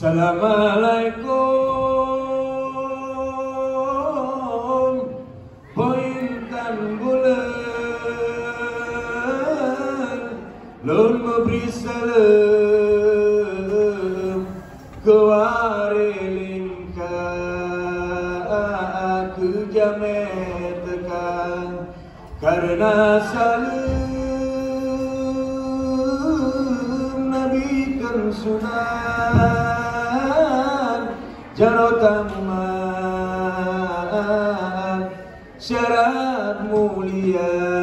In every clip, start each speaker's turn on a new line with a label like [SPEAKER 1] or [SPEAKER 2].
[SPEAKER 1] Assalamualaikum. Pointan bulan Lun memberi salam Kewareling aku jametkan Karena salam Nabi kan Jarota syarat mulia.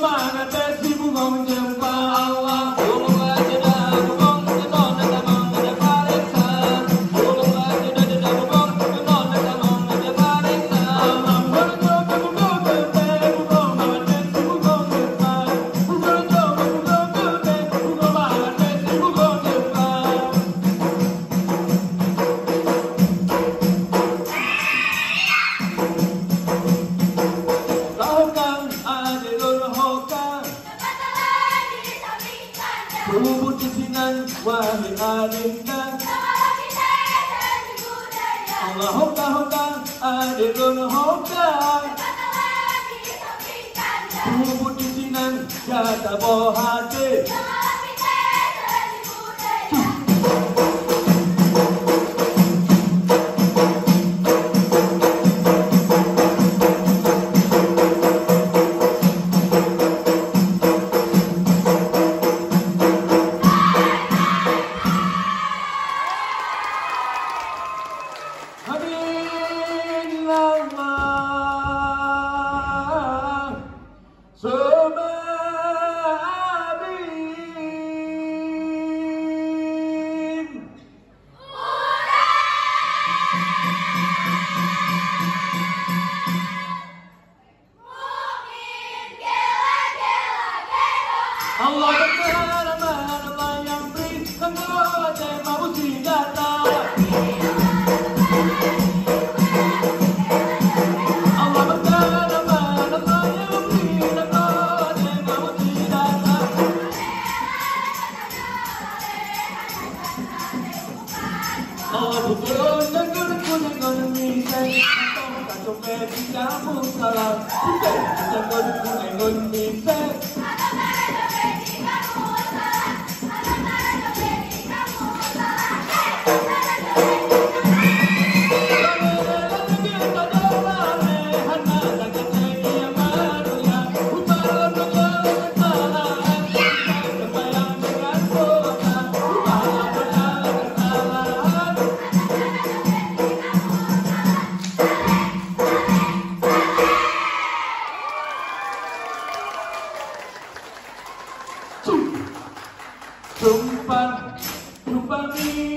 [SPEAKER 1] mana tesibu a Allah Sabohat. Allah berfirman Allah yang beri hamba dan manusia datang. Hãy subscribe cho kênh Ghiền Mì Gõ Để không bỏ lỡ những video hấp dẫn tumpan, tumpan di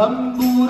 [SPEAKER 1] dâm bu